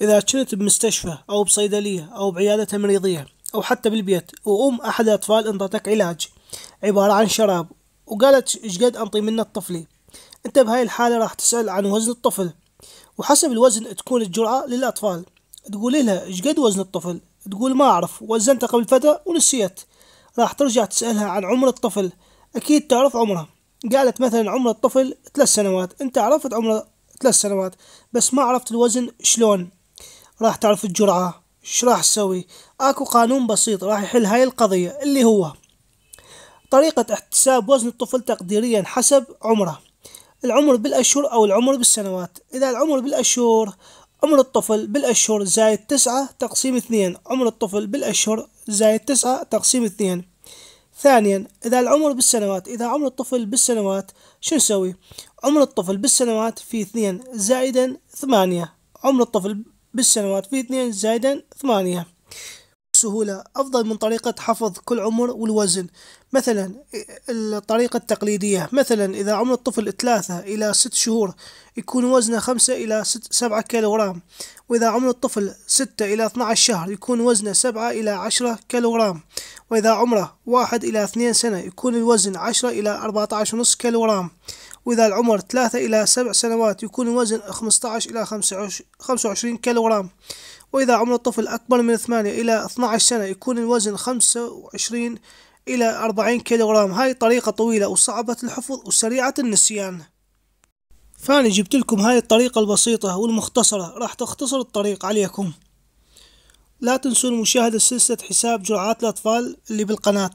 إذا كنت بمستشفى أو بصيدلية أو بعيادة تمريضية أو حتى بالبيت وأم أحد الأطفال انطتك علاج عبارة عن شراب وقالت إيش قد أنطي منه الطفلي أنت بهاي الحالة راح تسأل عن وزن الطفل. وحسب الوزن تكون الجرعة للأطفال. تقولي لها إيش قد وزن الطفل؟ تقول ما أعرف وزنته قبل فترة ونسيت. راح ترجع تسألها عن عمر الطفل. أكيد تعرف عمره. قالت مثلا عمر الطفل ثلاث سنوات. أنت عرفت عمره ثلاث سنوات بس ما عرفت الوزن شلون. راح تعرف الجرعة إيش راح تسوي؟ أكو قانون بسيط راح يحل هاي القضية اللي هو طريقة احتساب وزن الطفل تقديريا حسب عمره. العمر بالأشهر أو العمر بالسنوات. إذا العمر بالأشهر عمر الطفل بالأشهر زائد تسعة تقسيم اثنين. عمر الطفل بالأشهر زائد تسعة تقسيم اثنين. ثانيا إذا العمر بالسنوات إذا عمر الطفل بالسنوات شو نسوي؟ عمر الطفل بالسنوات في اثنين زائدا ثمانية. عمر الطفل بالسنوات في اثنين زائدا ثمانية. سهولة أفضل من طريقة حفظ كل عمر والوزن. مثلا الطريقة التقليدية. مثلا إذا عمر الطفل ثلاثة إلى ست شهور يكون وزنه خمسة إلى ست سبعة كيلوغرام. وإذا عمر الطفل ستة إلى 12 شهر يكون وزنه سبعة إلى عشرة كيلوغرام. وإذا عمره واحد إلى اثنين سنة يكون الوزن عشرة إلى أربعة عشر ونص كيلوغرام. وإذا العمر ثلاثة إلى سبع سنوات يكون الوزن خمسة عشر إلى خمسة وعشرين كيلوغرام. وإذا عمر الطفل أكبر من ثمانية إلى اثنى عشر سنة يكون الوزن خمسة وعشرين إلى أربعين كيلوغرام. هاي طريقة طويلة وصعبة الحفظ وسريعة النسيان. فأنا جبت لكم هاي الطريقة البسيطة والمختصرة. راح تختصر الطريق عليكم. لا تنسون مشاهدة سلسلة حساب جرعات الأطفال اللي بالقناة.